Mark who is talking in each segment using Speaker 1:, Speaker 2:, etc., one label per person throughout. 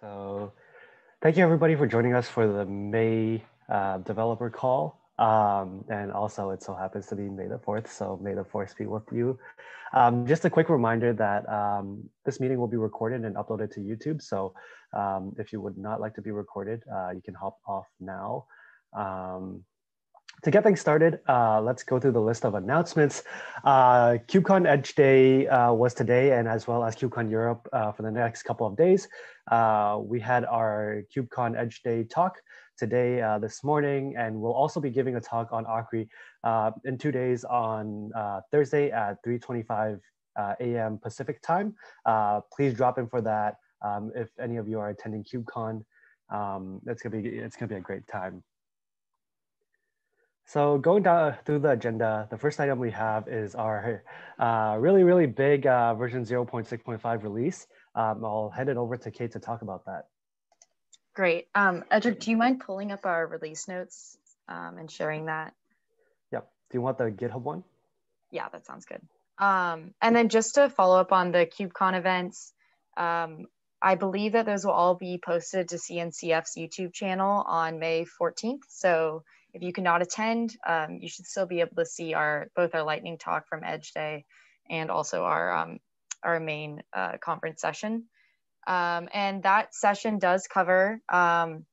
Speaker 1: So thank you everybody for joining us for the May uh, developer call. Um, and also it so happens to be May the 4th, so May the 4th be with you. Um, just a quick reminder that um, this meeting will be recorded and uploaded to YouTube. So um, if you would not like to be recorded, uh, you can hop off now. To get things started, uh, let's go through the list of announcements. Uh, KubeCon Edge Day uh, was today, and as well as KubeCon Europe uh, for the next couple of days. Uh, we had our KubeCon Edge Day talk today, uh, this morning, and we'll also be giving a talk on Akri in two days on Thursday at 3.25 a.m. Pacific time. please drop in for that um, if any of you are attending KubeCon. Um, it's gonna be it's gonna be a great time. So going down through the agenda, the first item we have is our uh, really, really big uh, version 0.6.5 release. Um, I'll hand it over to Kate to talk about that.
Speaker 2: Great. Um, Edrick, do you mind pulling up our release notes um, and sharing that?
Speaker 1: Yep. Do you want the GitHub one?
Speaker 2: Yeah, that sounds good. Um, and then just to follow up on the KubeCon events, um, I believe that those will all be posted to CNCF's YouTube channel on May 14th. So if you cannot attend, um, you should still be able to see our both our lightning talk from Edge Day and also our um, our main uh, conference session. Um, and that session does cover um,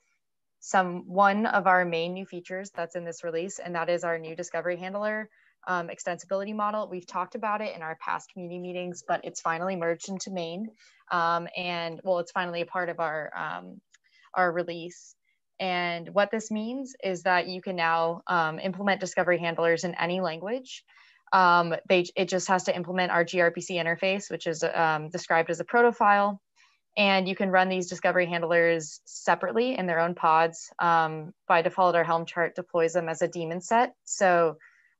Speaker 2: some one of our main new features that's in this release, and that is our new discovery handler um, extensibility model. We've talked about it in our past community meetings, but it's finally merged into main, um, and well, it's finally a part of our our release. And what this means is that you can now um, implement discovery handlers in any language. Um, they, it just has to implement our gRPC interface, which is um, described as a proto file. And you can run these discovery handlers separately in their own pods. Um, by default, our Helm chart deploys them as a daemon set. So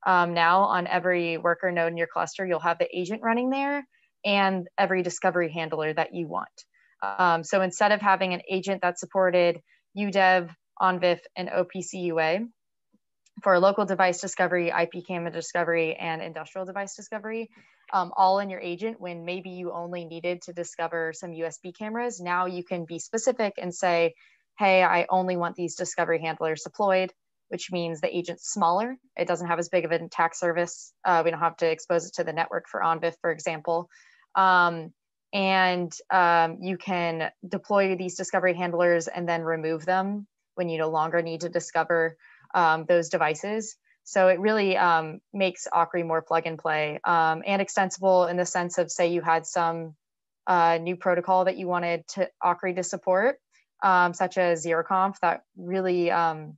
Speaker 2: um, now on every worker node in your cluster, you'll have the agent running there and every discovery handler that you want. Um, so instead of having an agent that's supported UDEV, ONVIF, and OPC for local device discovery, IP camera discovery, and industrial device discovery, um, all in your agent when maybe you only needed to discover some USB cameras. Now you can be specific and say, hey, I only want these discovery handlers deployed, which means the agent's smaller. It doesn't have as big of an attack surface. Uh, we don't have to expose it to the network for ONVIF, for example. Um, and um, you can deploy these discovery handlers and then remove them when you no longer need to discover um, those devices. So it really um, makes Akri more plug and play um, and extensible in the sense of say you had some uh, new protocol that you wanted to Akri to support, um, such as ZeroConf that really um,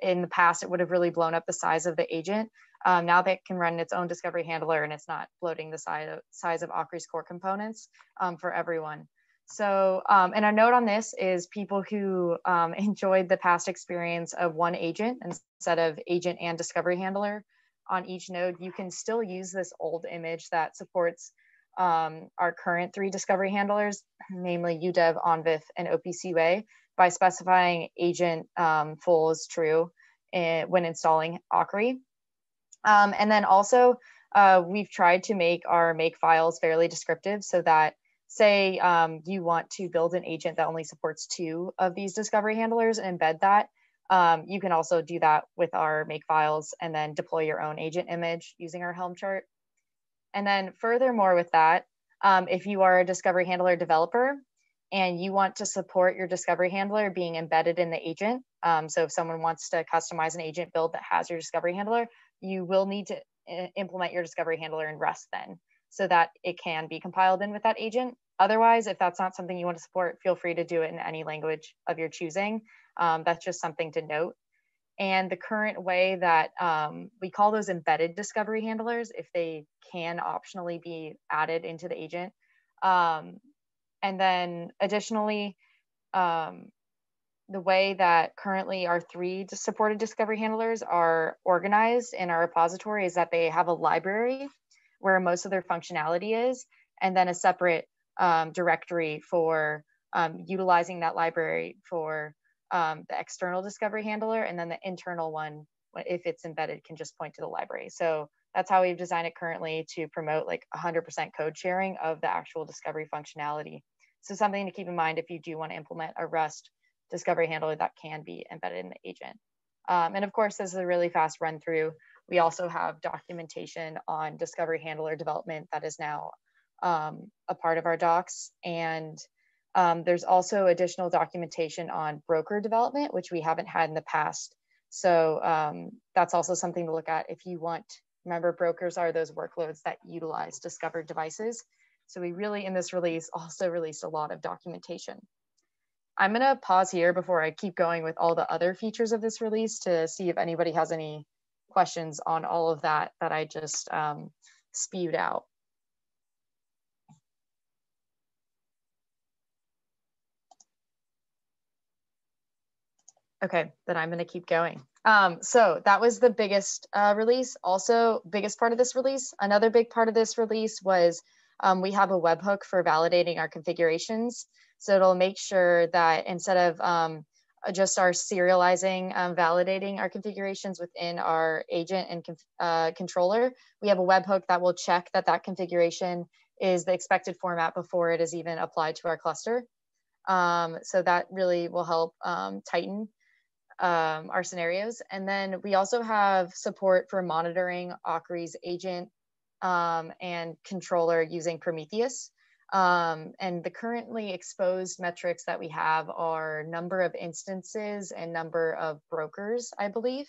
Speaker 2: in the past it would have really blown up the size of the agent. Um, now that can run its own discovery handler and it's not bloating the size of, size of Akri's core components um, for everyone. So, um, and a note on this is people who um, enjoyed the past experience of one agent instead of agent and discovery handler on each node, you can still use this old image that supports um, our current three discovery handlers, namely UDEV, ONVIF, and OPC by specifying agent um, full is true eh, when installing Akri. Um, and then also, uh, we've tried to make our make files fairly descriptive so that say um, you want to build an agent that only supports two of these discovery handlers and embed that, um, you can also do that with our make files and then deploy your own agent image using our Helm chart. And then furthermore with that, um, if you are a discovery handler developer and you want to support your discovery handler being embedded in the agent, um, so if someone wants to customize an agent build that has your discovery handler, you will need to uh, implement your discovery handler in Rust then so that it can be compiled in with that agent. Otherwise, if that's not something you want to support, feel free to do it in any language of your choosing. Um, that's just something to note. And the current way that um, we call those embedded discovery handlers, if they can optionally be added into the agent. Um, and then additionally, um, the way that currently our three supported discovery handlers are organized in our repository is that they have a library where most of their functionality is, and then a separate um, directory for um, utilizing that library for um, the external discovery handler, and then the internal one, if it's embedded, can just point to the library. So that's how we've designed it currently to promote like 100% code sharing of the actual discovery functionality. so something to keep in mind if you do want to implement a Rust discovery handler that can be embedded in the agent. Um, and of course, this is a really fast run through. We also have documentation on discovery handler development that is now um, a part of our docs. And um, there's also additional documentation on broker development, which we haven't had in the past. So um, that's also something to look at if you want. Remember, brokers are those workloads that utilize discovered devices. So we really, in this release, also released a lot of documentation. I'm gonna pause here before I keep going with all the other features of this release to see if anybody has any questions on all of that that I just um, spewed out. Okay, then I'm gonna keep going. Um, so that was the biggest uh, release. Also, biggest part of this release. Another big part of this release was um, we have a webhook for validating our configurations. So it'll make sure that instead of um, just our serializing, um, validating our configurations within our agent and uh, controller, we have a webhook that will check that that configuration is the expected format before it is even applied to our cluster. Um, so that really will help um, tighten um, our scenarios. And then we also have support for monitoring Akri's agent um, and controller using Prometheus. Um, and the currently exposed metrics that we have are number of instances and number of brokers, I believe.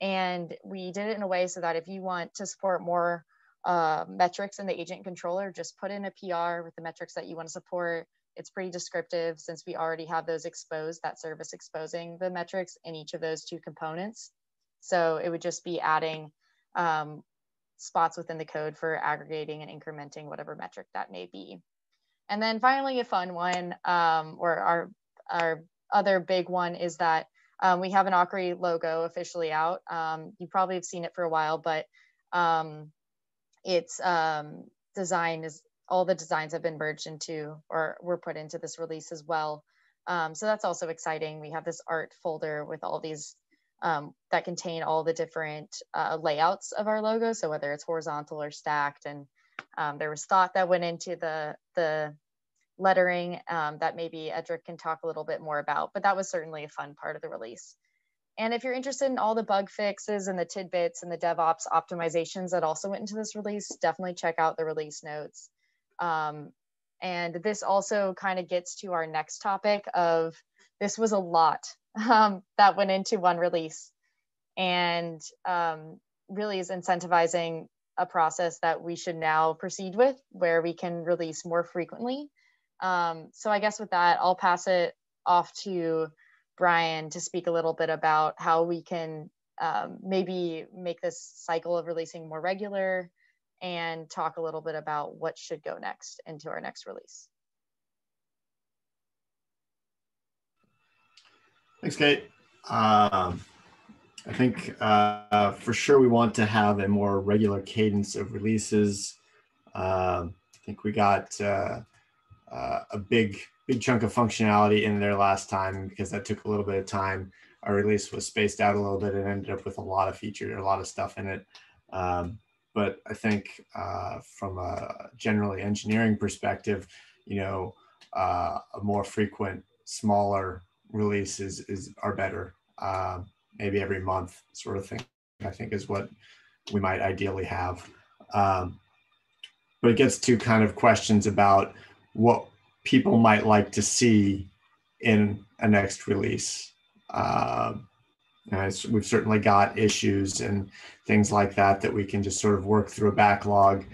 Speaker 2: And we did it in a way so that if you want to support more uh, metrics in the agent controller, just put in a PR with the metrics that you want to support it's pretty descriptive since we already have those exposed, that service exposing the metrics in each of those two components. So it would just be adding um, spots within the code for aggregating and incrementing whatever metric that may be. And then finally, a fun one, um, or our, our other big one is that um, we have an Akri logo officially out. Um, you probably have seen it for a while, but um, its um, design is all the designs have been merged into or were put into this release as well. Um, so that's also exciting. We have this art folder with all these that contain all the different uh, layouts of our logo. So whether it's horizontal or stacked, and um, there was thought that went into the the lettering um, that maybe Edrick can talk a little bit more about. But that was certainly a fun part of the release. And if you're interested in all the bug fixes and the tidbits and the DevOps optimizations that also went into this release, definitely check out the release notes. Um, and this also kind of gets to our next topic of this was a lot um, that went into one release and um, really is incentivizing a process that we should now proceed with where we can release more frequently. Um, so I guess with that, I'll pass it off to Brian to speak a little bit about how we can um, maybe make this cycle of releasing more regular and talk a little bit about what should go next into our next release.
Speaker 3: Thanks, Kate. Um, I think uh, for sure we want to have a more regular cadence of releases. Uh, I think we got uh, uh, a big, big chunk of functionality in there last time because that took a little bit of time. Our release was spaced out a little bit and ended up with a lot of features, a lot of stuff in it. Um, but I think uh, from a generally engineering perspective, you know, uh, a more frequent, smaller releases is, are better. Uh, maybe every month, sort of thing. I think is what we might ideally have. Um, but it gets to kind of questions about what people might like to see in a next release. Um, we've certainly got issues and things like that that we can just sort of work through a backlog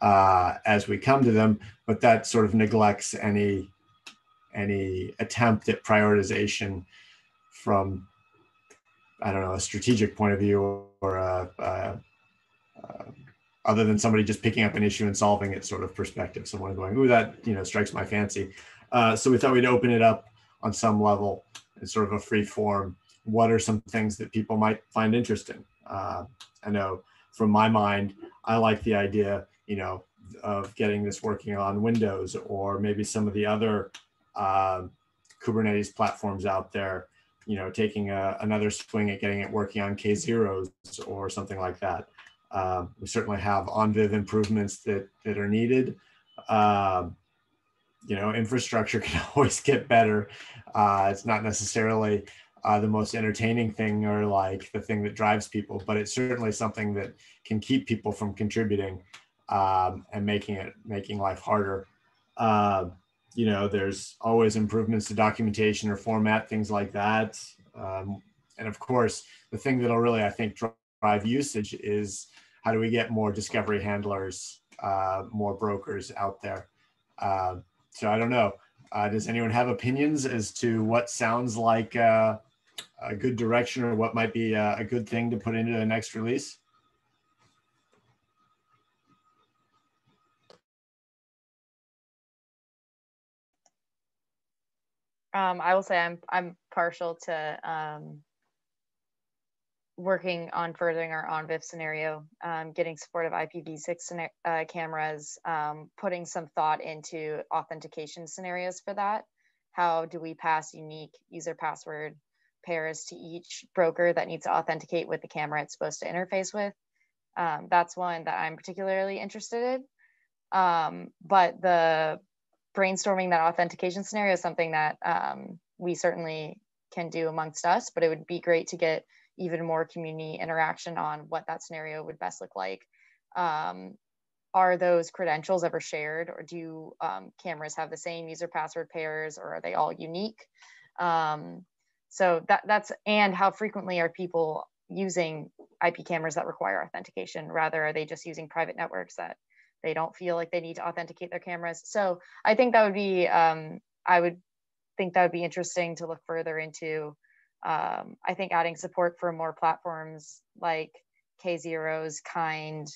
Speaker 3: uh, as we come to them, but that sort of neglects any any attempt at prioritization from I don't know a strategic point of view or a, a, a, other than somebody just picking up an issue and solving it sort of perspective. Someone going, "Ooh, that you know strikes my fancy." Uh, so we thought we'd open it up on some level in sort of a free form what are some things that people might find interesting? Uh, I know from my mind, I like the idea, you know, of getting this working on Windows or maybe some of the other uh, Kubernetes platforms out there, you know, taking a, another swing at getting it working on K0s or something like that. Uh, we certainly have ONVIF improvements that, that are needed. Um, you know, infrastructure can always get better. Uh, it's not necessarily uh, the most entertaining thing or like the thing that drives people, but it's certainly something that can keep people from contributing um, and making it making life harder. Uh, you know, there's always improvements to documentation or format, things like that. Um, and of course, the thing that'll really, I think, drive usage is how do we get more discovery handlers, uh, more brokers out there? Uh, so I don't know. Uh, does anyone have opinions as to what sounds like uh, a good direction or what might be a, a good thing to put into the next release?
Speaker 2: Um, I will say I'm I'm partial to um, working on furthering our ONVIF scenario, um, getting support of IPv6 uh, cameras, um, putting some thought into authentication scenarios for that. How do we pass unique user password pairs to each broker that needs to authenticate with the camera it's supposed to interface with? Um, that's one that I'm particularly interested in. Um, but the brainstorming that authentication scenario is something that um, we certainly can do amongst us, but it would be great to get even more community interaction on what that scenario would best look like. Um, are those credentials ever shared or do um, cameras have the same user password pairs or are they all unique? Um, so that, that's, and how frequently are people using IP cameras that require authentication? Rather, are they just using private networks that they don't feel like they need to authenticate their cameras. So I think that would be, um, I would think that would be interesting to look further into. Um, I think adding support for more platforms like K0's kind,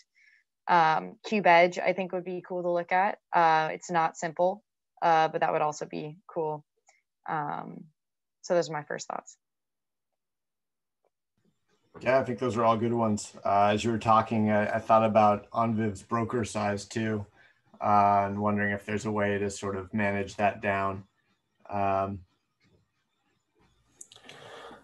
Speaker 2: um, KubeEdge, I think would be cool to look at. Uh, it's not simple, uh, but that would also be cool. Um, so those are my first thoughts.
Speaker 3: Yeah, I think those are all good ones. Uh, as you were talking, I, I, thought about ONVIF's broker size too, uh, and wondering if there's a way to sort of manage that down. Um,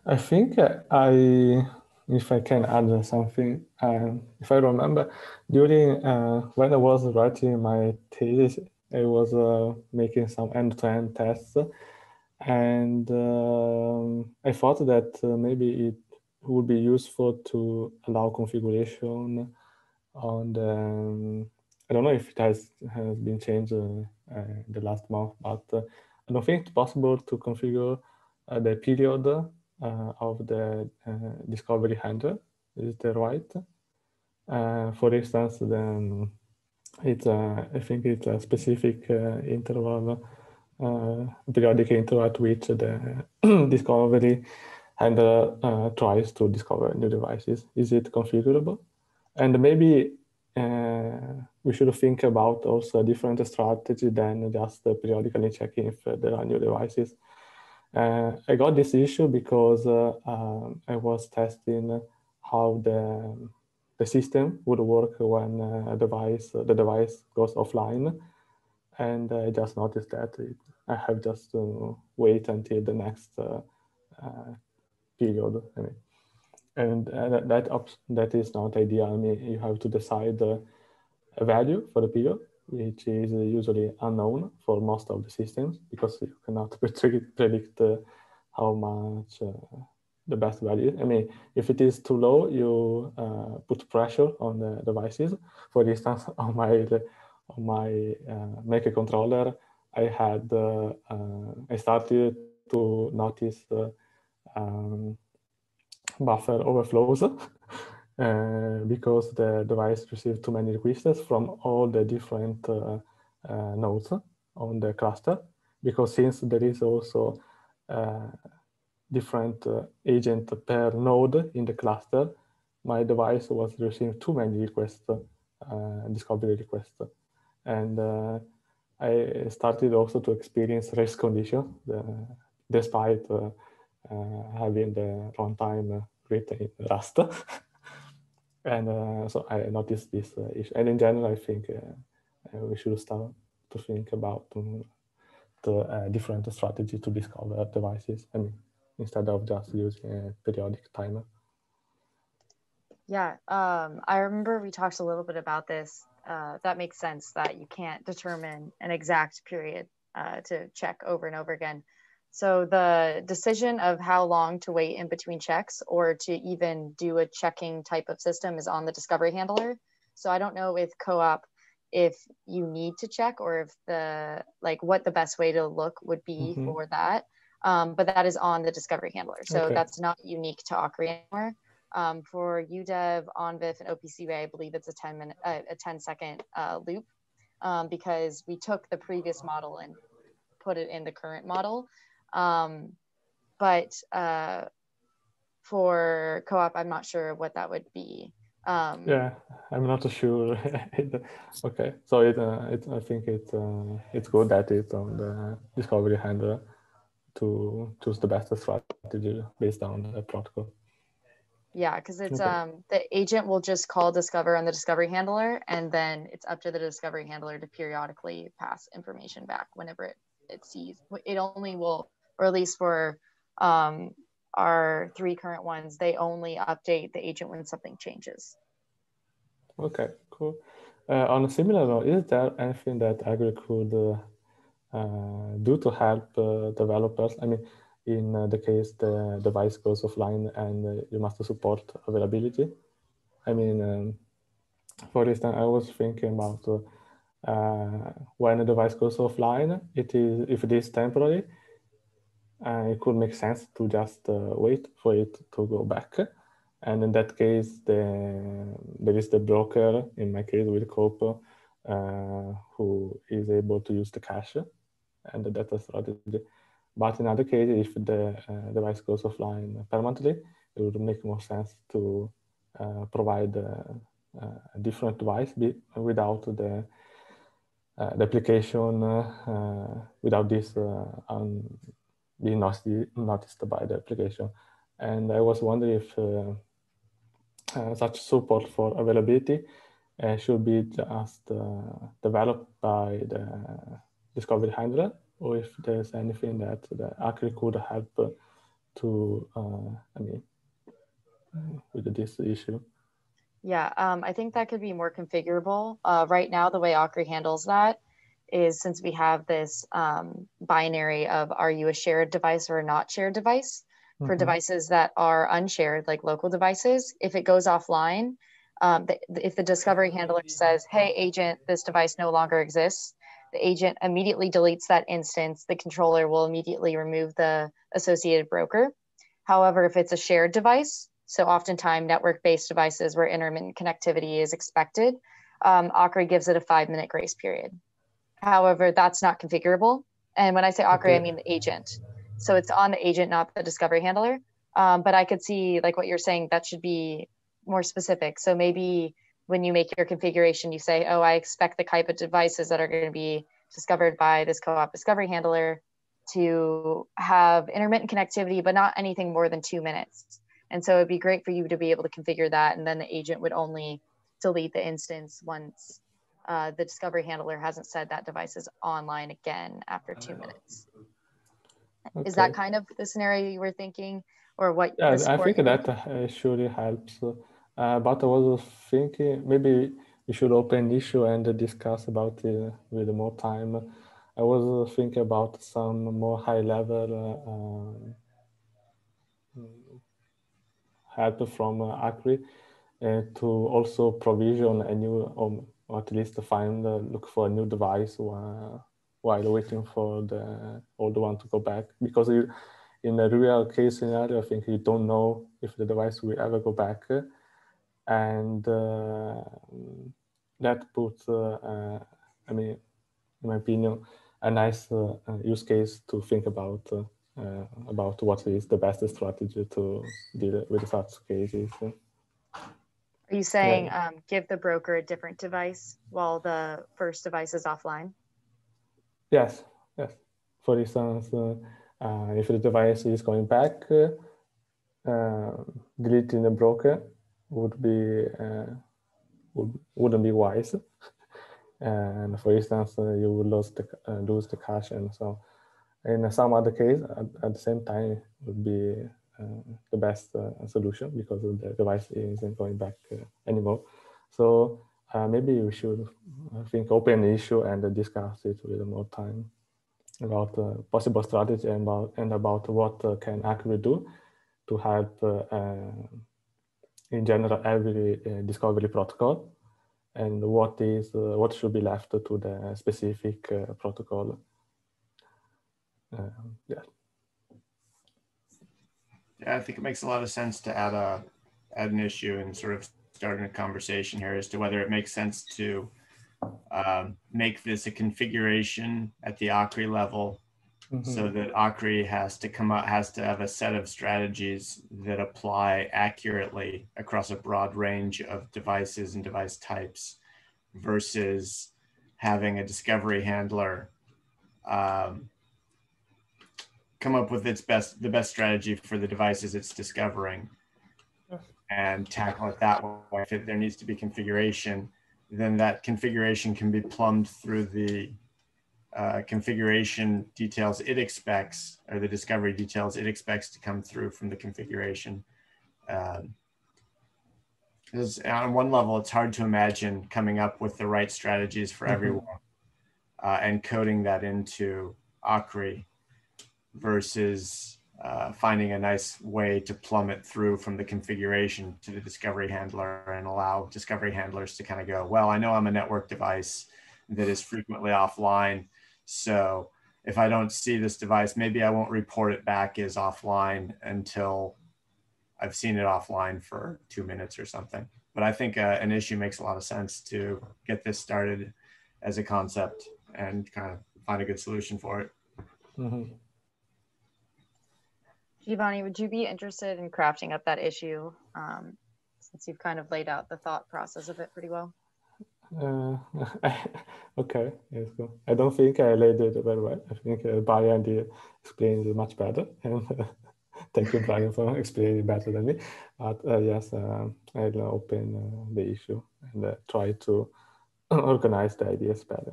Speaker 4: I think I, if I can add something, um, if I remember, during uh, when I was writing my thesis, I was uh, making some end-to-end -end tests, and um, I thought that uh, maybe it would be useful to allow configuration on the, um, I don't know if it has, has been changed uh, uh, the last month, but uh, I don't think it's possible to configure uh, the period uh, of the uh, discovery handler. Is that right? for instance, then it's I think it's a specific interval, periodic interval at which the discovery and uh, tries to discover new devices. Is it configurable? And maybe uh, we should think about also a different strategy than just periodically checking if there are new devices. Uh, I got this issue because uh, um, I was testing how the, the system would work when uh, a device, the device goes offline. And I just noticed that it, I have just to wait until the next uh, period. I mean, and uh, that that, is not ideal. I mean, you have to decide uh, a value for the period, which is usually unknown for most of the systems because you cannot predict uh, how much uh, the best value. I mean, if it is too low, you uh, put pressure on the devices. For instance, on my on my uh, microcontroller, I had I started to notice um, buffer overflows uh, because the device received too many requests from all the different uh, uh, nodes on the cluster. Because since there is also uh, different uh, agent per node in the cluster, my device was receiving too many requests, uh, discovery requests. And I started also to experience race conditions despite uh, having the runtime written in Rust. and uh, so I noticed this uh, issue. And in general, I think we should start to think about um, the different strategy to discover devices. I mean, instead of just using a periodic timer.
Speaker 2: Yeah, um, I remember we talked a little bit about this. Uh, that makes sense that you can't determine an exact period uh, to check over and over again. So the decision of how long to wait in between checks or to even do a checking type of system is on the discovery handler. So I don't know with CoAP if you need to check or if the like what the best way to look would be mm-hmm. for that. Um, but that is on the discovery handler. So okay. that's not unique to Akri anymore. Um, for UDEV, ONVIF, and OPC UA, I believe it's a 10 minute, uh, a 10 second uh, loop um, because we took the previous model and put it in the current model. Um, but uh, for CoAP, I'm not sure what that would be. Um,
Speaker 4: yeah, I'm not sure. okay, so it, uh, it, I think it, uh, it's good that it's on the discovery handler to choose the best strategy based on the protocol.
Speaker 2: Yeah, because it's okay. um the agent will just call discover on the discovery handler, and then it's up to the discovery handler to periodically pass information back whenever it, it sees. It only will, or at least for um, our three current ones, they only update the agent when something changes.
Speaker 4: Okay, cool. Uh, on a similar note, is there anything that Akri could uh, uh, do to help uh, developers? I mean, in uh, the case the device goes offline and you must support availability. I mean, um, for instance, I was thinking about when a device goes offline, it is if it is temporary, uh, it could make sense to just uh, wait for it to go back. And in that case, the, there is the broker, in my case with CoAP, uh, who is able to use the cache and the data strategy but in other cases, if the uh, device goes offline permanently, it would make more sense to uh, provide a, a, different device without the, uh, the application, without this being noticed by the application. And I was wondering if uh, such support for availability uh, should be just uh, developed by the discovery handler or if there's anything that the Akri could help to, uh, I mean, with this issue.
Speaker 2: Yeah, um, I think that could be more configurable. Uh, right now, the way Akri handles that is since we have this um, binary of are you a shared device or a not shared device for mm-hmm. devices that are unshared, like local devices, if it goes offline, um, the, if the discovery handler says, hey, agent, this device no longer exists, the agent immediately deletes that instance, the controller will immediately remove the associated broker. However, if it's a shared device, so oftentimes network-based devices where intermittent connectivity is expected, um, gives it a five minute grace period. However, that's not configurable. And when I say Akri, okay. I mean the agent. So it's on the agent, not the discovery handler. Um, but I could see like what you're saying, that should be more specific. So maybe when you make your configuration, you say, oh, I expect the type of devices that are going to be discovered by this CoAP discovery handler to have intermittent connectivity, but not anything more than two minutes. And so it'd be great for you to be able to configure that. And then the agent would only delete the instance once uh, the discovery handler hasn't said that device is online again after two minutes. Okay. Is that kind of the scenario you were thinking or what?
Speaker 4: Yeah, I think that uh, surely helps. Uh, but I was thinking maybe we should open issue and discuss about it with more time. I was thinking about some more high level uh, um, help from uh, Akri uh, to also provision a new, or at least find, uh, look for a new device while, while waiting for the old one to go back. Because you, in a real case scenario, I think you don't know if the device will ever go back and uh, that puts, uh, uh, I mean, in my opinion, a nice use case to think about about what is the best strategy to deal with such cases.
Speaker 2: You saying yeah. um, give the broker a different device while the first device is offline?
Speaker 4: Yes, yes. For instance, uh, uh, if the device is going back, uh, deleting the broker would be uh, would, wouldn't be wise. and for instance, uh, you would lose the uh, lose the cache, and so in some other case, at, at the same time, would be Uh, the best uh, solution because the device isn't going back uh, anymore. So uh, maybe we should think open the issue and discuss it with more time. about uh, possible strategy and about, and about what uh, can Akri do to help in general every discovery protocol and what is what should be left to the specific protocol. yeah.
Speaker 3: I think it makes a lot of sense to add a add an issue and sort of starting a conversation here as to whether it makes sense to um, make this a configuration at the Akri level mm-hmm. so that Akri has to come out, has to have a set of strategies that apply accurately across a broad range of devices and device types versus having a discovery handler um, come up with its best, the best strategy for the devices it's discovering and tackle it that way. If there needs to be configuration, then that configuration can be plumbed through the uh, configuration details it expects, or the discovery details it expects to come through from the configuration. Um, because on one level, it's hard to imagine coming up with the right strategies for mm-hmm. everyone uh, and coding that into Akri versus uh, finding a nice way to plumb it through from the configuration to the discovery handler and allow discovery handlers to kind of go, well, I know I'm a network device that is frequently offline. So if I don't see this device, maybe I won't report it back as offline until I've seen it offline for two minutes or something. But I think uh, an issue makes a lot of sense to get this started as a concept and kind of find a good solution for it. Mm-hmm.
Speaker 2: Giovanni, would you be interested in crafting up that issue um, since you've kind of laid out the thought process of it pretty well?
Speaker 4: Uh, okay, yes, cool. I don't think I laid it very well. I think uh, Brian explained it much better. And uh, thank you, Brian, for explaining it better than me. But uh, yes, uh, I'll open uh, the issue and uh, try to organize the ideas better.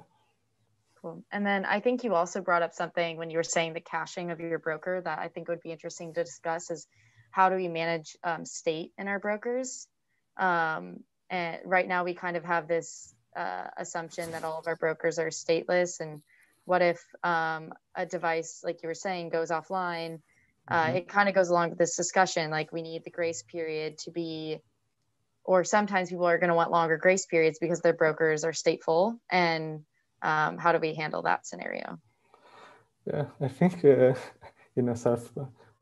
Speaker 2: Cool. And then I think you also brought up something when you were saying the caching of your broker that I think would be interesting to discuss is how do we manage um, state in our brokers? Um, and right now we kind of have this uh, assumption that all of our brokers are stateless. And what if um, a device, like you were saying, goes offline? Uh, mm-hmm. It kind of goes along with this discussion. Like we need the grace period to be, or sometimes people are going to want longer grace periods because their brokers are stateful and um, how do we handle that scenario?
Speaker 4: Yeah, I think uh, in a self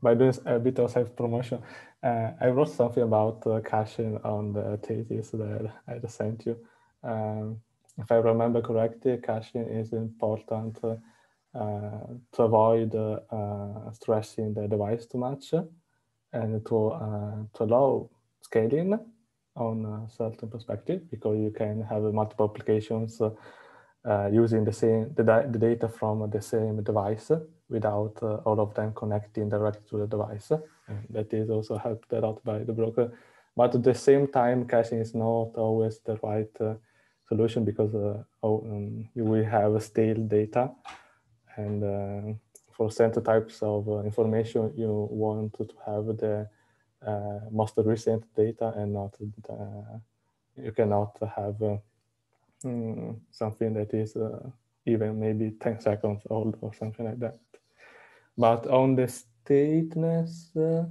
Speaker 4: by doing a bit of self promotion, uh, I wrote something about uh, caching on the thesis that I just sent you. Um, if I remember correctly, caching is important uh, to avoid uh, stressing the device too much and to uh, to allow scaling on a certain perspective because you can have multiple applications uh, using the same the, the, data from the same device without uh, all of them connecting directly to the device. And that is also helped a lot by the broker. But at the same time, caching is not always the right uh, solution because uh, oh, um, you will have stale data. And uh, for certain types of uh, information, you want to have the most recent data and not the, you cannot have mm, something that is uh, even maybe 10 seconds old or something like that. But on the stateless uh,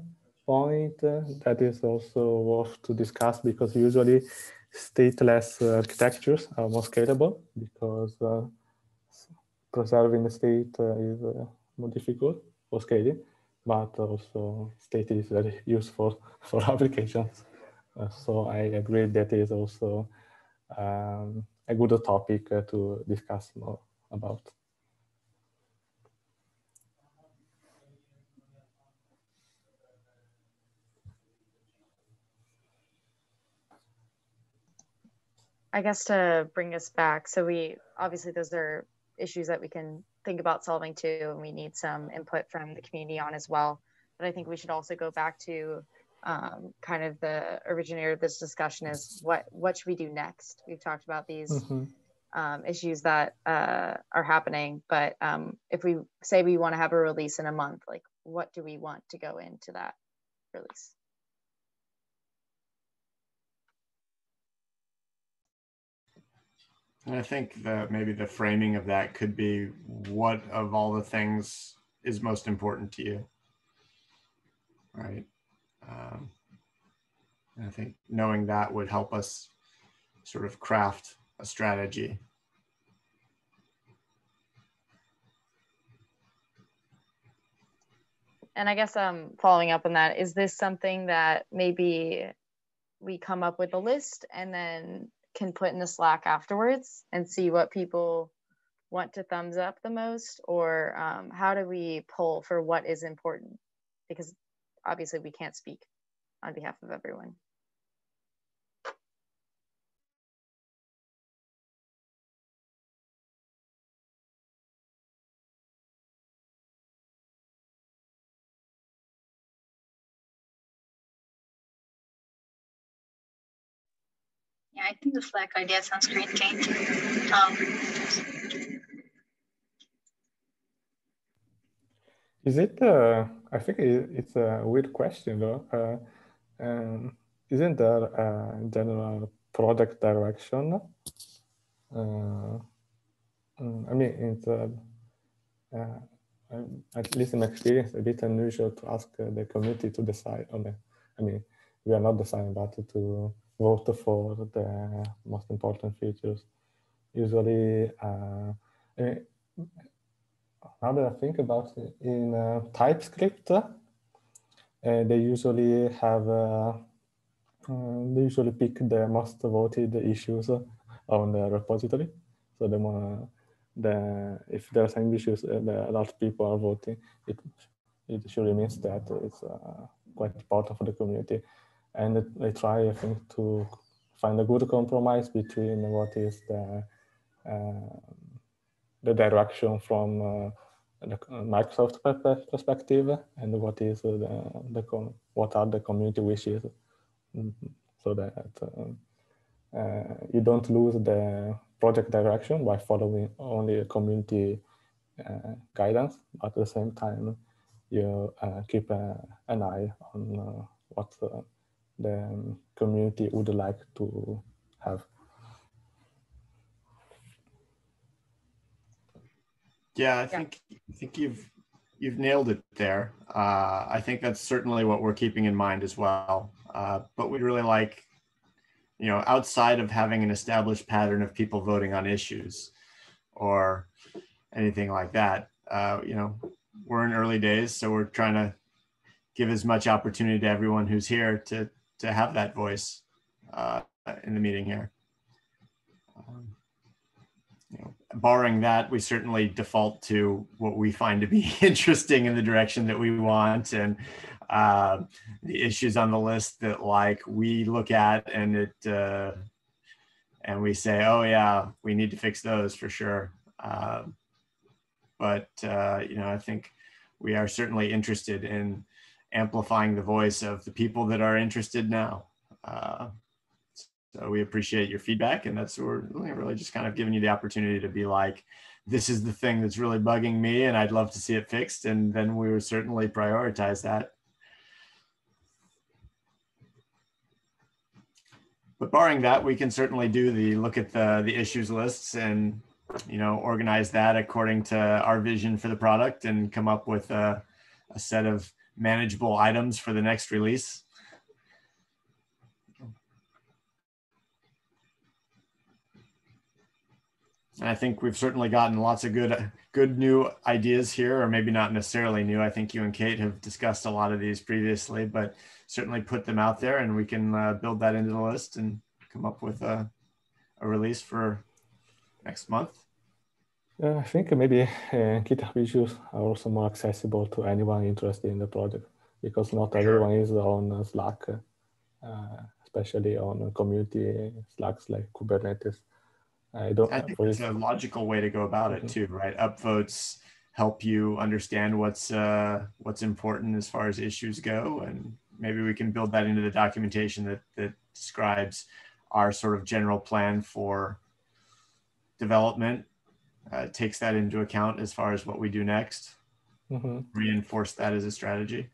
Speaker 4: point, uh, that is also worth to discuss because usually stateless architectures are more scalable because uh, preserving the state is more difficult for scaling, but also state is very useful for applications. so I agree that is also um, a good topic uh, to discuss more about.
Speaker 2: I guess to bring us back, so we obviously those are issues that we can think about solving too, and we need some input from the community on as well. But I think we should also go back to um, kind of the originator of this discussion is what what should we do next? We've talked about these mm-hmm. um, issues that uh, are happening, but um, if we say we want to have a release in a month, like what do we want to go into that release?
Speaker 3: And I think that maybe the framing of that could be what of all the things is most important to you, right? Um, and I think knowing that would help us sort of craft a strategy.
Speaker 2: And I guess um, following up on that, is this something that maybe we come up with a list and then can put in the Slack afterwards and see what people want to thumbs up the most? Or um, how do we pull for what is important? Because obviously we can't speak on behalf of everyone.
Speaker 5: Yeah, I think the Slack idea sounds great, Kate. Um,
Speaker 4: is it? Uh, I think it's a weird question though. Uh, um, isn't there a general product direction? Uh, mm, I mean, it's uh, uh, at least in my experience, a bit unusual to ask uh, the community to decide on it. I mean, we are not deciding, but to vote for the most important features. Usually, uh, now that I think about it, in uh, TypeScript, uh, they usually have, uh, uh, they usually pick the most voted issues on the repository. So the more, the if there are some issues uh, that a lot of people are voting, it it usually means that it's quite important for the community and they try, I think, to find a good compromise between what is the uh, the direction from uh, the Microsoft perspective and what is the, the what are the community wishes, mm -hmm. so that uh, uh, you don't lose the project direction by following only community uh, guidance, but at the same time you uh, keep an eye on what the community would like to have.
Speaker 3: Yeah, I think I think you've you've nailed it there. Uh, I think that's certainly what we're keeping in mind as well. Uh, but we'd really like, you know, outside of having an established pattern of people voting on issues or anything like that, uh, you know, we're in early days, so we're trying to give as much opportunity to everyone who's here to to have that voice uh, in the meeting here. Um, you know, barring that, we certainly default to what we find to be interesting in the direction that we want, and uh, the issues on the list that like we look at and it uh, and we say, oh yeah, we need to fix those for sure. Uh, but uh, you know, I think we are certainly interested in amplifying the voice of the people that are interested now. So we appreciate your feedback, and that's we're really just kind of giving you the opportunity to be like, this is the thing that's really bugging me, and I'd love to see it fixed, and then we would certainly prioritize that. But barring that, we can certainly do the look at the the issues lists and you know organize that according to our vision for the product and come up with a, a set of manageable items for the next release. I think we've certainly gotten lots of good, good new ideas here, or maybe not necessarily new. I think you and Kate have discussed a lot of these previously, but certainly put them out there and we can uh, build that into the list and come up with a, a release for next month.
Speaker 4: Uh, I think maybe uh, GitHub issues are also more accessible to anyone interested in the project because not everyone is on Slack, uh, especially on community Slacks like Kubernetes.
Speaker 3: I don't. I think it's a logical way to go about it too, right? Upvotes help you understand what's uh, what's important as far as issues go, and maybe we can build that into the documentation that that describes our sort of general plan for development uh, takes that into account as far as what we do next. Mm-hmm. Reinforce that as a strategy.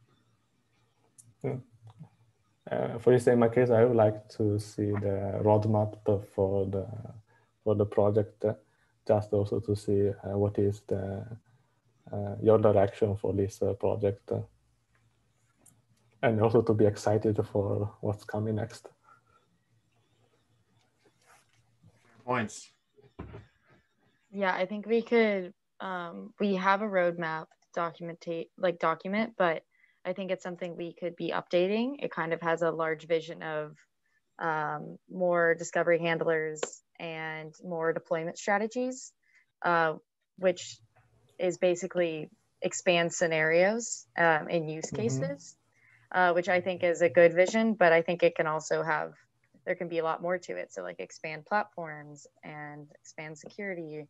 Speaker 4: Yeah. Uh, for instance, in my case, I would like to see the roadmap for the for the project, uh, just also to see uh, what is the uh, your direction for this uh, project, and also to be excited for what's coming next.
Speaker 3: Points.
Speaker 2: Yeah, I think we could. Um, we have a roadmap documentate like document, but I think it's something we could be updating. It kind of has a large vision of um, more discovery handlers and more deployment strategies, uh, which is basically expand scenarios um, in use mm-hmm. cases, uh, which I think is a good vision, but I think it can also have, there can be a lot more to it. So like expand platforms and expand security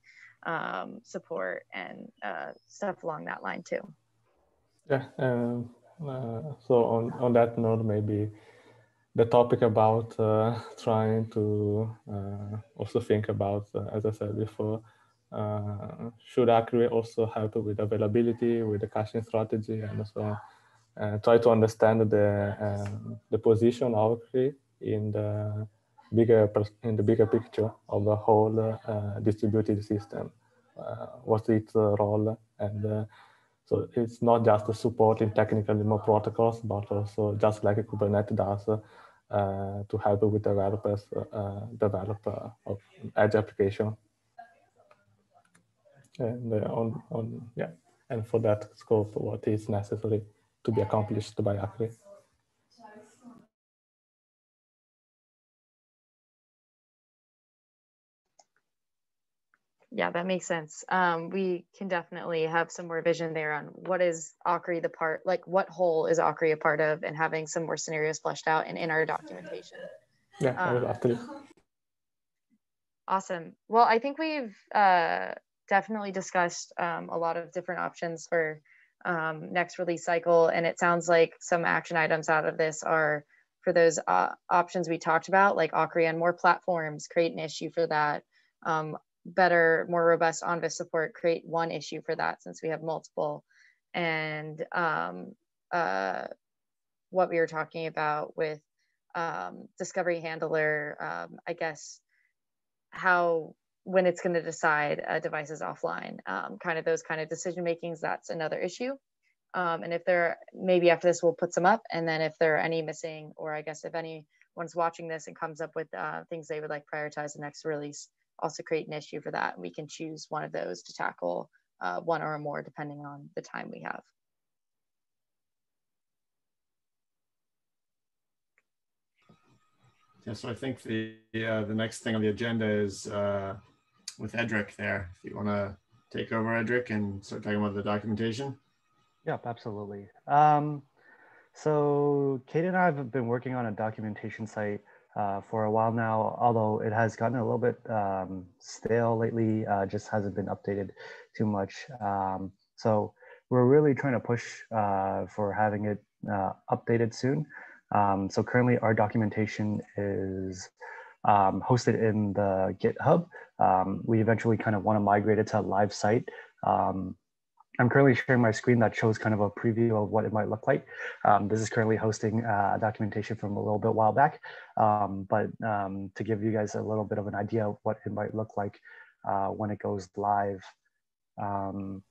Speaker 2: um, support and uh, stuff along that line too.
Speaker 4: Yeah, um, uh, so on, on that note, maybe the topic about uh, trying to uh, also think about, uh, as I said before, uh, should Akri also help with availability, with the caching strategy, and so uh, try to understand the um, the position of Akri in the bigger in the bigger picture of the whole distributed system. what's its role and so it's not just supporting technically more protocols, but also just like Kubernetes does uh, to help with developers uh, develop uh, of edge application. And uh, on, on, yeah, and for that scope, what is necessary to be accomplished by Akri.
Speaker 2: Yeah, that makes sense. Um, we can definitely have some more vision there on what is Akri the part, like what whole is Akri a part of, and having some more scenarios fleshed out and in our documentation.
Speaker 4: Yeah, I would love to.
Speaker 2: Awesome. Well, I think we've uh, definitely discussed um, a lot of different options for um, next release cycle, and it sounds like some action items out of this are for those uh, options we talked about, like Akri and more platforms, create an issue for that. Um, better, more robust ONVIF support, create one issue for that since we have multiple. And um, uh, what we were talking about with um, Discovery Handler, um, I guess, how when it's going to decide a device is offline, um, kind of those kind of decision makings, that's another issue. Um, and if there, maybe after this, we'll put some up. And then if there are any missing, or I guess if anyone's watching this and comes up with uh, things they would like prioritize the next release, also create an issue for that. And we can choose one of those to tackle uh, one or more depending on the time we have.
Speaker 3: Yeah, so I think the uh, the next thing on the agenda is uh, with Edrick there. If you want to take over, Edrick, and start talking about the documentation.
Speaker 1: Yep, absolutely. Um, so Kate and I have been working on a documentation site uh, for a while now, although it has gotten a little bit um, stale lately, uh, just hasn't been updated too much. Um, so we're really trying to push uh, for having it uh, updated soon. Um, so currently our documentation is um, hosted in the GitHub. Um, we eventually kind of want to migrate it to a live site. Um, I'm currently sharing my screen that shows kind of a preview of what it might look like. Um, this is currently hosting uh, documentation from a little bit while back, um, but um, to give you guys a little bit of an idea of what it might look like uh, when it goes live. Um,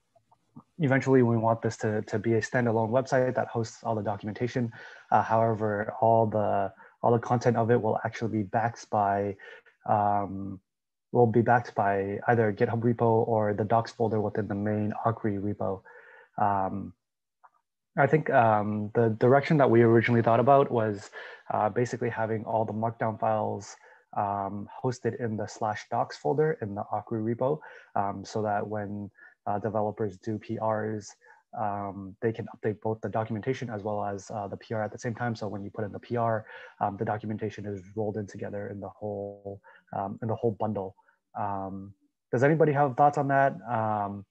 Speaker 1: eventually, we want this to, to be a standalone website that hosts all the documentation. Uh, however, all the all the content of it will actually be backed by um, will be backed by either GitHub repo or the docs folder within the main Akri repo. Um, I think um, the direction that we originally thought about was uh, basically having all the markdown files um, hosted in the slash docs folder in the Akri repo um, so that when uh, developers do PRs, um, they can update both the documentation as well as uh, the PR at the same time. So when you put in the PR, um, the documentation is rolled in together in the whole um, in the whole bundle. Um, does anybody have thoughts on that? Um,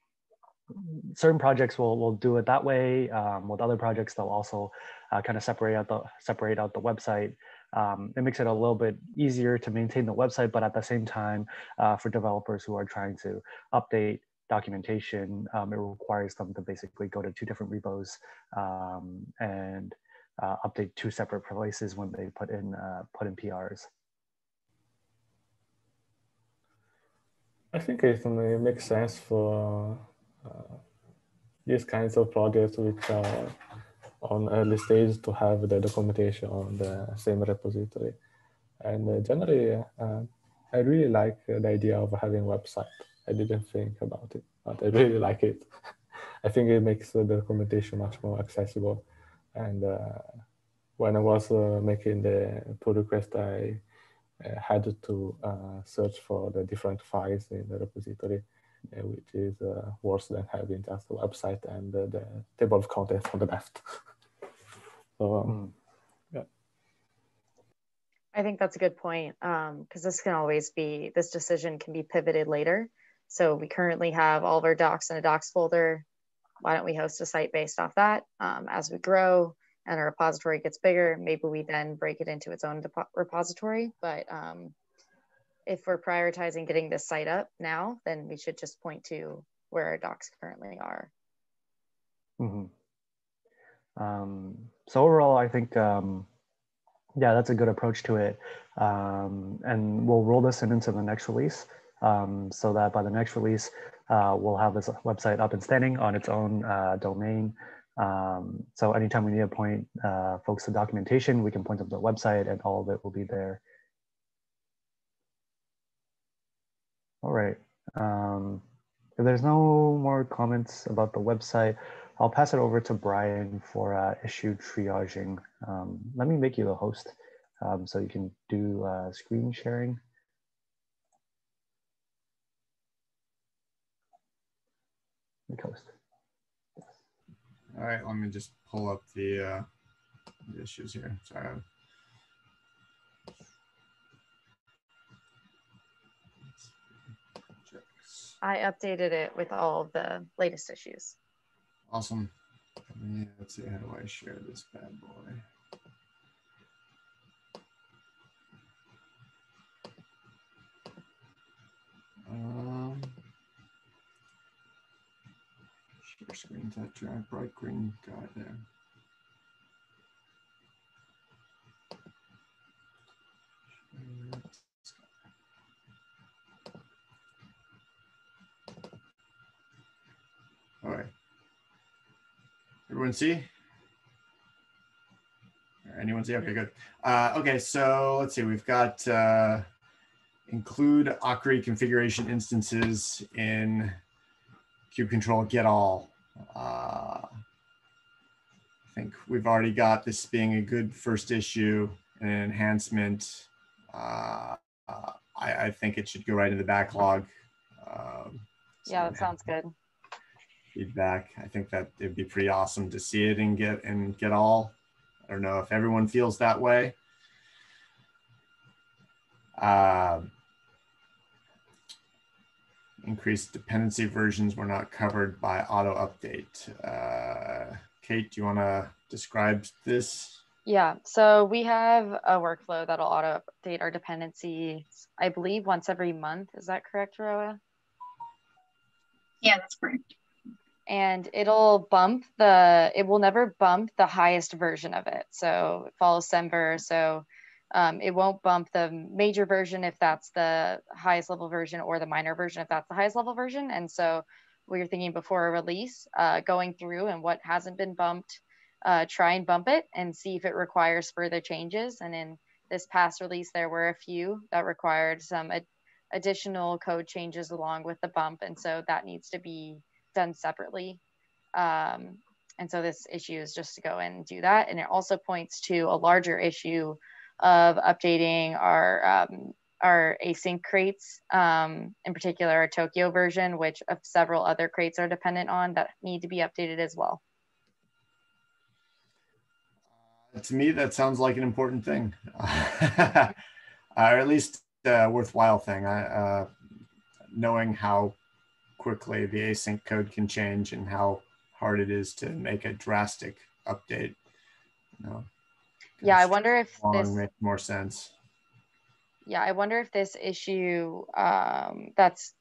Speaker 1: certain projects will, will do it that way. Um, with other projects, they'll also uh, kind of separate out the separate out the website. Um, it makes it a little bit easier to maintain the website, but at the same time, uh, for developers who are trying to update documentation, um, it requires them to basically go to two different repos um, and uh, update two separate places when they put in uh, put in PRs.
Speaker 4: I think it makes sense for uh, these kinds of projects which are on early stage to have the documentation on the same repository. And uh, generally, uh, I really like the idea of having website. I didn't think about it, but I really like it. I think it makes the documentation much more accessible. And uh, when I was uh, making the pull request, I had to uh, search for the different files in the repository, which is worse than having just a website and the table of contents on the left. so, um, mm. yeah.
Speaker 2: I think that's a good point because um, this can always be, this decision can be pivoted later. So we currently have all of our docs in a docs folder. Why don't we host a site based off that? Um, as we grow, and a repository gets bigger, maybe we then break it into its own repository. But um, if we're prioritizing getting this site up now, then we should just point to where our docs currently are.
Speaker 1: Mm-hmm. Um, so overall, I think, um, yeah, that's a good approach to it. Um, and we'll roll this in into the next release um, so that by the next release, uh, we'll have this website up and standing on its own uh, domain. Um, so anytime we need to point uh, folks to documentation, we can point them to the website and all of it will be there. All right. Um, if there's no more comments about the website, I'll pass it over to Brian for uh, issue triaging. Um, let me make you the host um, so you can do uh, screen sharing. Make host.
Speaker 3: All right, let me just pull up the, uh, the issues here. Sorry.
Speaker 2: I updated it with all the latest issues.
Speaker 3: Awesome. Yeah, let's see, how do I share this bad boy? Um, Share screen that drag bright green guy there. All right. Everyone see? Anyone see? Okay, good. Uh, okay, so let's see. We've got uh, include Akri configuration instances in kube control get all. Uh, I think we've already got this being a good first issue and an enhancement. Uh, uh, I, I, think it should go right in the backlog.
Speaker 2: Um, yeah, that sounds good.
Speaker 3: Feedback. I think that it'd be pretty awesome to see it and get and get all. I don't know if everyone feels that way. Uh, increased dependency versions were not covered by auto update. Uh, Kate, do you want to describe this?
Speaker 2: Yeah, so we have a workflow that'll auto update our dependencies, I believe once every month. Is that correct, Roa?
Speaker 5: Yeah, that's correct.
Speaker 2: And it'll bump the, it will never bump the highest version of it. So it follows Semver. So um, it won't bump the major version if that's the highest level version or the minor version if that's the highest level version. And so we are thinking before a release, uh, going through and what hasn't been bumped, uh, try and bump it and see if it requires further changes. And in this past release, there were a few that required some ad additional code changes along with the bump. And so that needs to be done separately. Um, and so this issue is just to go and do that. And it also points to a larger issue of updating our um, our async crates, um, in particular our Tokio version, which of several other crates are dependent on that need to be updated as well.
Speaker 3: Uh, to me, that sounds like an important thing, or at least a worthwhile thing. I, uh, knowing how quickly the async code can change and how hard it is to make a drastic update. You know,
Speaker 2: yeah, I wonder if this
Speaker 3: makes more sense.
Speaker 2: Yeah, I wonder if this issue um, that's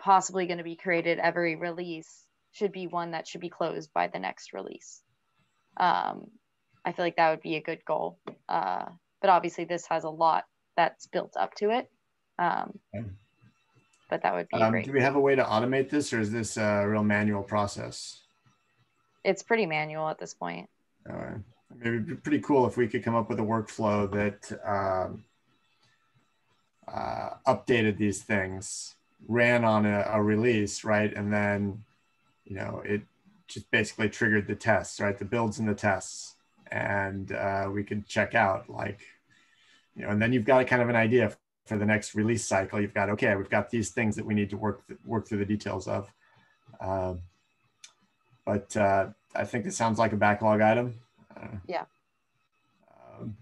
Speaker 2: possibly going to be created every release should be one that should be closed by the next release. Um, I feel like that would be a good goal. Uh, but obviously, this has a lot that's built up to it. Um, but that would be
Speaker 3: Um,
Speaker 2: great.
Speaker 3: do we have a way to automate this, or is this a real manual process?
Speaker 2: It's pretty manual at this point.
Speaker 3: Uh, maybe it'd be pretty cool if we could come up with a workflow that um, uh, updated these things, ran on a, a release, right, and then you know it just basically triggered the tests, right, the builds and the tests, and uh, we could check out like you know, and then you've got a kind of an idea for the next release cycle. You've got okay, we've got these things that we need to work th- work through the details of. Um, but uh, I think it sounds like a backlog item. Uh,
Speaker 2: Yeah.
Speaker 3: Um,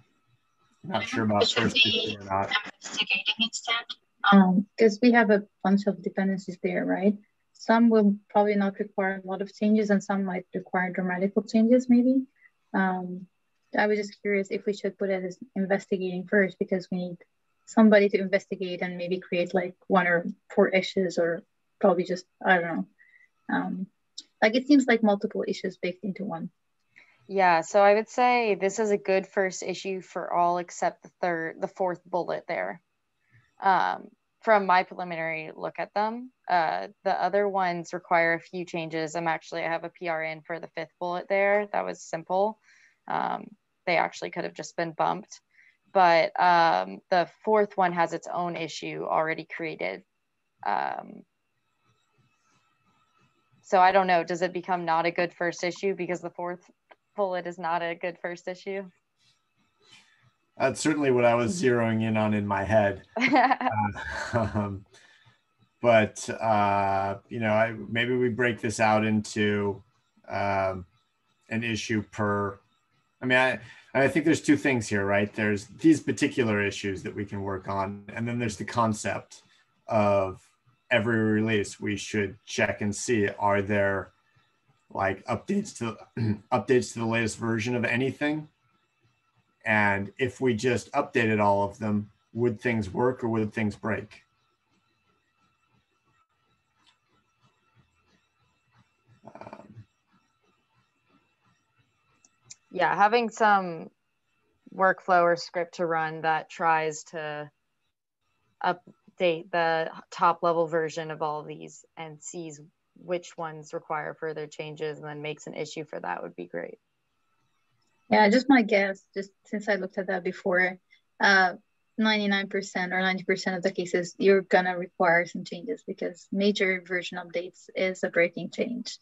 Speaker 3: not sure about
Speaker 5: It
Speaker 3: first or not.
Speaker 5: investigating instead. Um, because we have a bunch of dependencies there, right? Some will probably not require a lot of changes and some might require dramatical changes maybe. Um, I was just curious if we should put it as investigating first because we need somebody to investigate and maybe create like one or four issues or probably just, I don't know. Um, like it seems like multiple issues baked into one.
Speaker 2: Yeah, so I would say this is a good first issue for all except the third, the fourth bullet there. Um, from my preliminary look at them, uh, the other ones require a few changes. I'm actually I have a PR in for the fifth bullet there. That was simple. Um, they actually could have just been bumped, but um, the fourth one has its own issue already created. Um, so I don't know. Does it become not a good first issue because the fourth bullet is not a good first issue?
Speaker 3: That's certainly what I was zeroing in on in my head. Uh, um, but uh, you know, I, maybe we break this out into um, an issue per. I mean, I I think there's two things here, right? There's these particular issues that we can work on, and then there's the concept of every release we should check and see are there like updates to updates to the latest version of anything. And if we just updated all of them would things work or would things break? Um,
Speaker 2: yeah, having some workflow or script to run that tries to update the top level version of all these and sees which ones require further changes and then makes an issue for that would be great.
Speaker 5: Yeah, just my guess, just since I looked at that before, uh, 99% or 90% of the cases, you're gonna require some changes because major version updates is a breaking change.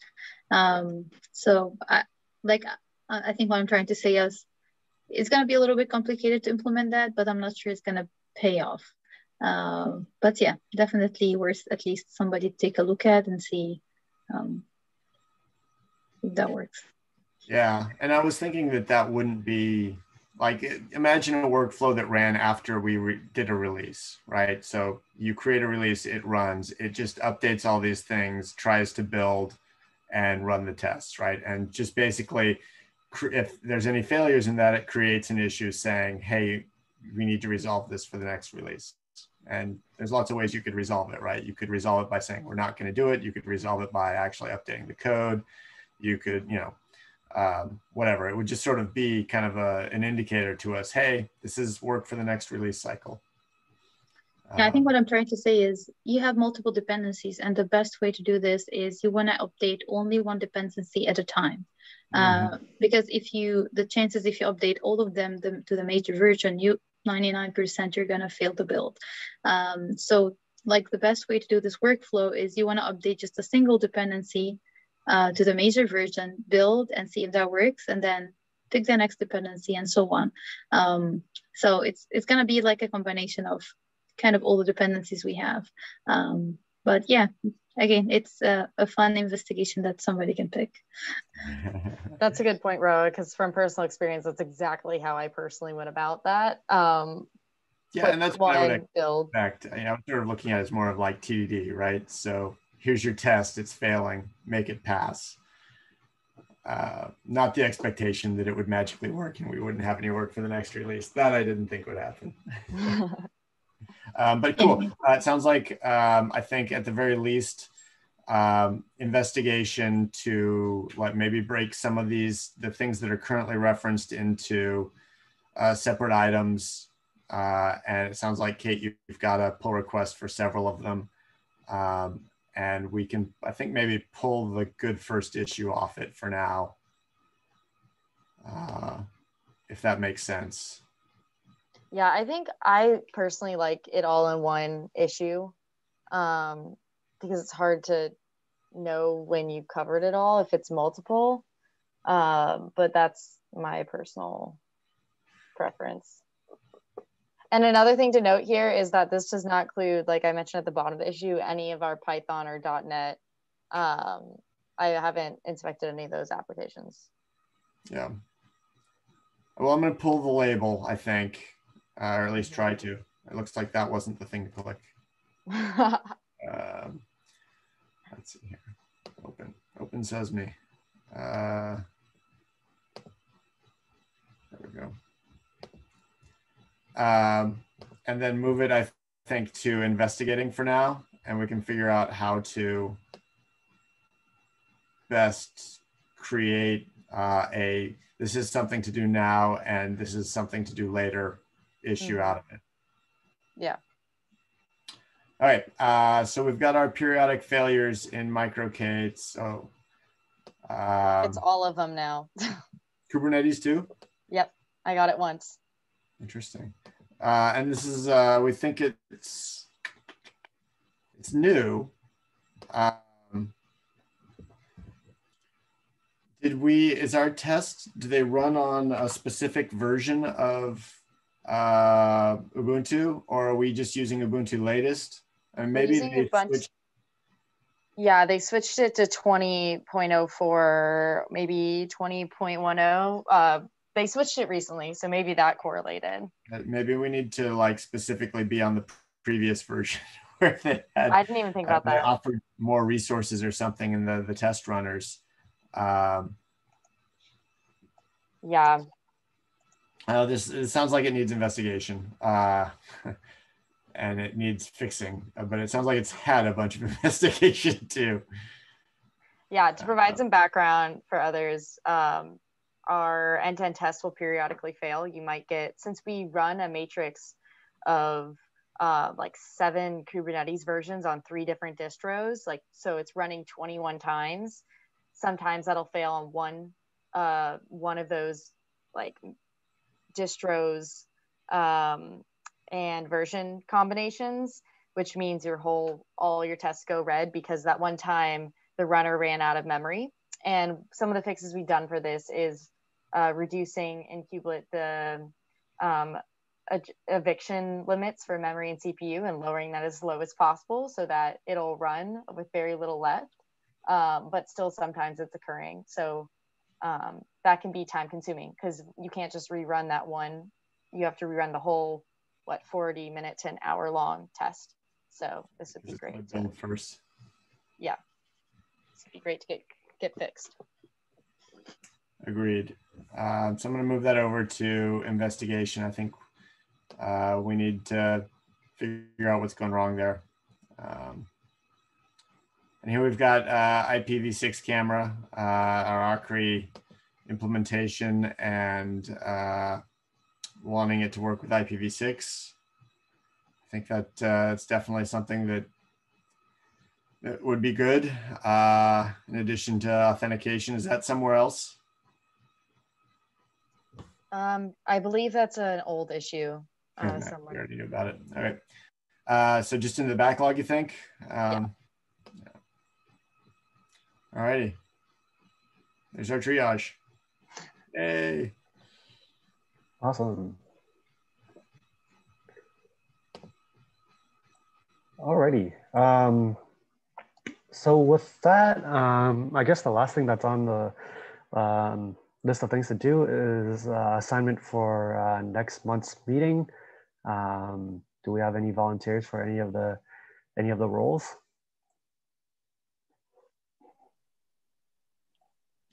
Speaker 5: Um, so I, like, I, think what I'm trying to say is it's gonna be a little bit complicated to implement that, but I'm not sure it's gonna pay off. Um, but yeah, definitely worth at least somebody to take a look at and see um, that works.
Speaker 3: Yeah, and I was thinking that that wouldn't be like imagine a workflow that ran after we re- did a release, right? So you create a release, it runs, it just updates all these things, tries to build and run the tests, right? And just basically, if there's any failures in that, it creates an issue saying, "Hey, we need to resolve this for the next release." And there's lots of ways you could resolve it, right? You could resolve it by saying we're not going to do it. You could resolve it by actually updating the code. You could, you know, um, whatever. It would just sort of be kind of a, an indicator to us, hey, this is work for the next release cycle.
Speaker 5: Yeah, I think
Speaker 3: Um,
Speaker 5: what I'm trying to say is you have multiple dependencies, and the best way to do this is you want to update only one dependency at a time. Uh, because if you, the chances if you update all of them the, to the major version, you 99% you're going to fail to build. Um, so, like the best way to do this workflow is you want to update just a single dependency uh, to the major version, build and see if that works, and then pick the next dependency and so on. Um, so it's it's going to be like a combination of kind of all the dependencies we have. Um, but yeah, again, it's a, a, fun investigation that somebody can pick.
Speaker 2: That's a good point, Roa, because from personal experience, that's exactly how I personally went about that. Um,
Speaker 3: yeah, and that's what I would
Speaker 2: build.
Speaker 3: expect. You know, I'm sort of looking at it as more of like TDD, right? So here's your test, it's failing, make it pass. Uh, not the expectation that it would magically work and we wouldn't have any work for the next release. That I didn't think would happen. um, but cool. Uh, it sounds like um, I think at the very least, um, investigation to like maybe break some of these the things that are currently referenced into uh, separate items. Uh, and it sounds like Kate, you've got a pull request for several of them. Um, and we can, I think, maybe pull the good first issue off it for now, uh, if that makes sense.
Speaker 2: Yeah, I think I personally like it all in one issue um, because it's hard to know when you've covered it all if it's multiple. Um, but that's my personal preference. And another thing to note here is that this does not include, like I mentioned at the bottom of the issue, any of our Python or .NET. Um, I haven't inspected any of those applications.
Speaker 3: Yeah. Well, I'm going to pull the label, I think, uh, or at least try to. It looks like that wasn't the thing to click. um, let's see here. Open. Open Sesame. Uh, there we go. Um, and then move it, I think, to investigating for now, and we can figure out how to best create uh, a this is something to do now and this is something to do later issue mm out of it.
Speaker 2: Yeah.
Speaker 3: All right. Uh, so we've got our periodic failures in MicroK8. So
Speaker 2: um, it's all of them now.
Speaker 3: Kubernetes too?
Speaker 2: Yep. I got it once.
Speaker 3: Interesting. Uh, and this is, uh, we think it's, it's new. Um, did we, is our test, do they run on a specific version of uh, Ubuntu or are we just using Ubuntu latest? And maybe they switched.
Speaker 2: Yeah, they switched it to 20.04, maybe 20.10. Uh, they switched it recently, so maybe that correlated.
Speaker 3: Maybe we need to like specifically be on the previous version where they had.
Speaker 2: I didn't even think about uh, that.
Speaker 3: Offered more resources or something in the the test runners. Um,
Speaker 2: yeah.
Speaker 3: Uh, this it sounds like it needs investigation. Uh, and it needs fixing, but it sounds like it's had a bunch of investigation too.
Speaker 2: Yeah, to provide uh, some background for others, um, our end-to-end test will periodically fail. You might get, since we run a matrix of uh, like seven Kubernetes versions on three different distros, like so it's running 21 times. Sometimes that'll fail on one uh, one of those like distros um, and version combinations, which means your whole, all your tests go red because that one time the runner ran out of memory. And some of the fixes we've done for this is uh, reducing in kubelet the um, eviction limits for memory and CPU and lowering that as low as possible so that it'll run with very little left. Um, but still sometimes it's occurring. So um, that can be time consuming because you can't just rerun that one. You have to rerun the whole what 40 minute to an hour long test. So this would be Just great.
Speaker 3: To, first.
Speaker 2: Yeah, this would be great to get get fixed.
Speaker 3: Agreed. Um, so I'm going to move that over to investigation. I think uh, we need to figure out what's going wrong there. Um, and here we've got uh, IPv6 camera, uh, our Akri implementation, and uh, wanting it to work with IPv6. I think that uh, it's definitely something that, that would be good. Uh, in addition to authentication, is that somewhere else?
Speaker 2: Um, I believe that's an old issue uh,
Speaker 3: okay. somewhere. We already knew about it. All right. Uh, so just in the backlog, you think? Um, yeah. All righty. There's our triage. Hey.
Speaker 1: Awesome. Alrighty. Um, so with that, um, I guess the last thing that's on the um, list of things to do is uh, assignment for uh, next month's meeting. Um, do we have any volunteers for any of the any of the roles?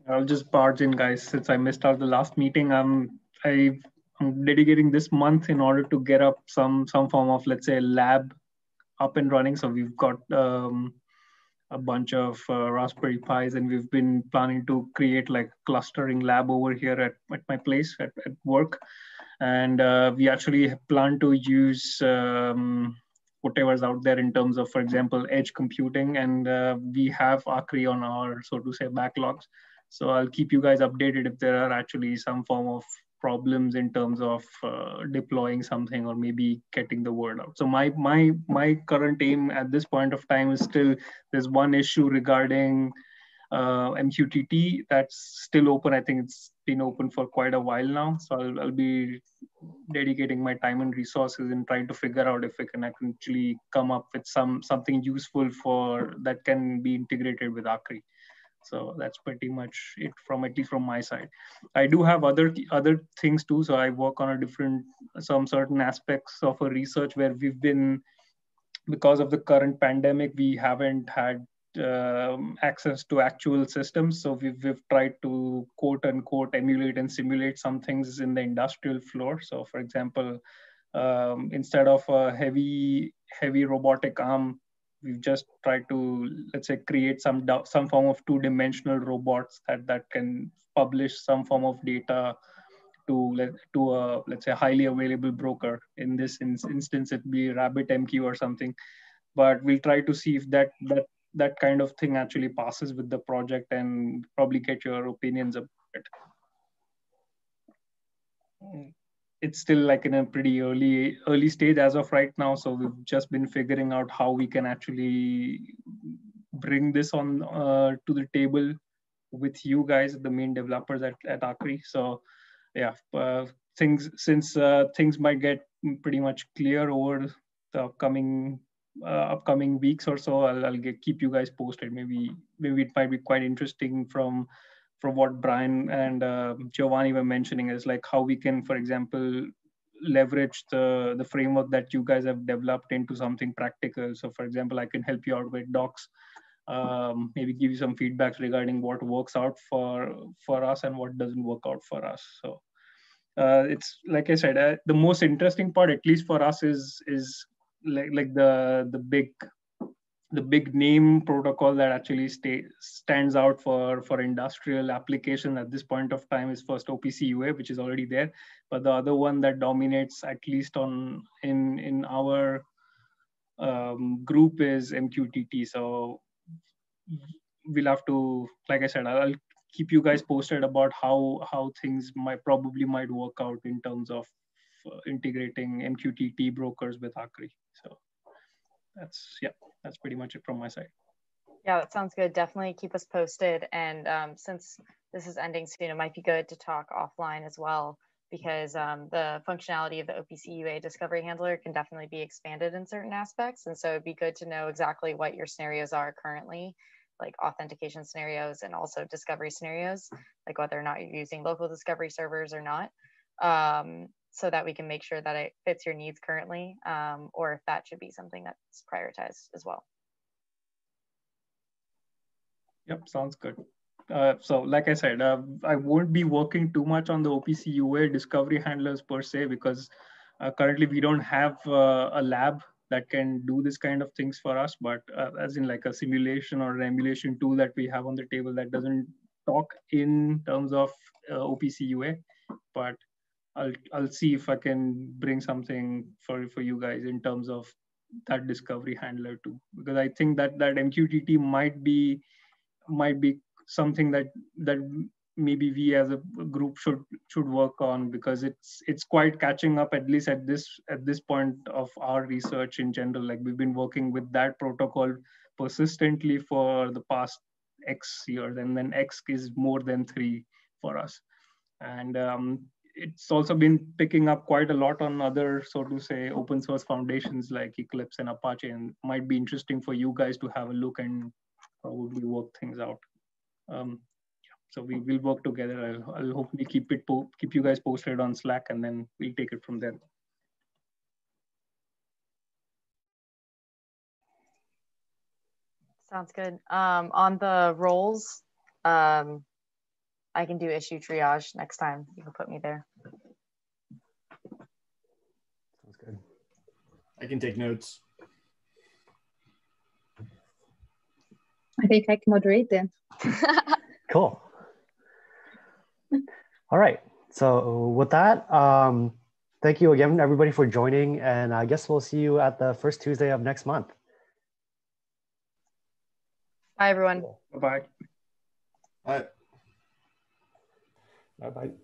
Speaker 6: I'll just barge in, guys. Since I missed out the last meeting, I'm I I'm dedicating this month in order to get up some some form of let's say lab up and running. So we've got um, a bunch of uh, Raspberry Pis, and we've been planning to create like clustering lab over here at, at my place at, at work. And uh, we actually plan to use um, whatever's out there in terms of, for example, edge computing. And uh, we have Akri on our, so to say, backlogs. So I'll keep you guys updated if there are actually some form of problems in terms of uh, deploying something or maybe getting the word out. So my my my current aim at this point of time is still there's one issue regarding uh, MQTT that's still open. I think it's been open for quite a while now. So I'll, I'll be dedicating my time and resources in trying to figure out if I can actually come up with some something useful for that can be integrated with Akri. So that's pretty much it from at least from my side. I do have other other things too. So I work on a different some certain aspects of a research where we've been because of the current pandemic, we haven't had um, access to actual systems. So we've, we've tried to quote unquote emulate and simulate some things in the industrial floor. So for example, um, instead of a heavy, heavy robotic arm, we've just tried to, let's say, create some, some form of two-dimensional robots that, that can publish some form of data to to a let's say highly available broker. In this instance, it'd be RabbitMQ or something. But we'll try to see if that that that kind of thing actually passes with the project and probably get your opinions about it. Mm. It's still like in a pretty early early stage as of right now. So we've just been figuring out how we can actually bring this on uh, to the table with you guys, the main developers at, at. So yeah, uh, things since uh, things might get pretty much clear over the upcoming uh, upcoming weeks or so i'll, I'll get, keep you guys posted maybe maybe it might be quite interesting from from what brian and uh, giovanni were mentioning is like how we can for example leverage the the framework that you guys have developed into something practical. So for example i can help you out with docs um, maybe give you some feedbacks regarding what works out for for us and what doesn't work out for us. So uh, it's like i said uh, the most interesting part at least for us is is like like the the big the big name protocol that actually stay, stands out for for industrial application at this point of time is first OPC UA, which is already there. But the other one that dominates, at least on in in our um, group, is MQTT. So we'll have to, like I said, I'll keep you guys posted about how how things might probably might work out in terms of uh, integrating MQTT brokers with Akri. So that's, yeah, that's pretty much it from my side.
Speaker 2: Yeah, that sounds good. Definitely keep us posted. And um, since this is ending soon, it might be good to talk offline as well because um, the functionality of the OPC UA discovery handler can definitely be expanded in certain aspects. And so it'd be good to know exactly what your scenarios are currently, like authentication scenarios and also discovery scenarios, like whether or not you're using local discovery servers or not. Um, so that we can make sure that it fits your needs currently, um, or if that should be something that's prioritized as well.
Speaker 6: Yep, sounds good. Uh, so like I said, uh, I won't be working too much on the OPC UA discovery handlers per se, because uh, currently we don't have uh, a lab that can do this kind of things for us, but uh, as in like a simulation or an emulation tool that we have on the table that doesn't talk in terms of uh, OPC UA, but I'll I'll see if I can bring something for for you guys in terms of that discovery handler too, because I think that that MQTT might be might be something that that maybe we as a group should should work on because it's it's quite catching up at least at this at this point of our research in general. Like we've been working with that protocol persistently for the past x years and then x is more than three for us. And um, it's also been picking up quite a lot on other, so to say, open source foundations like Eclipse and Apache, and might be interesting for you guys to have a look and probably work things out. Um, yeah, so we will work together. I'll, I'll hopefully keep it keep you guys posted on Slack, and then we'll take it from there.
Speaker 2: Sounds good. Um, on the roles, um, I can do issue triage next time. You can put me there.
Speaker 3: Sounds good. I can take notes.
Speaker 5: I think I can moderate then.
Speaker 1: cool. All right. So with that, um, thank you again, everybody, for joining. And I guess we'll see you at the first Tuesday of next month.
Speaker 2: Bye, everyone.
Speaker 6: Bye-bye.
Speaker 3: Bye.
Speaker 4: Bye bye.